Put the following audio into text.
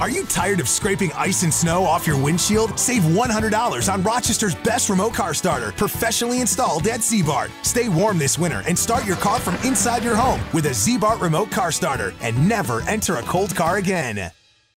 Are you tired of scraping ice and snow off your windshield? Save $100 on Rochester's best remote car starter, professionally installed at Ziebart. Stay warm this winter and start your car from inside your home with a Ziebart remote car starter and never enter a cold car again.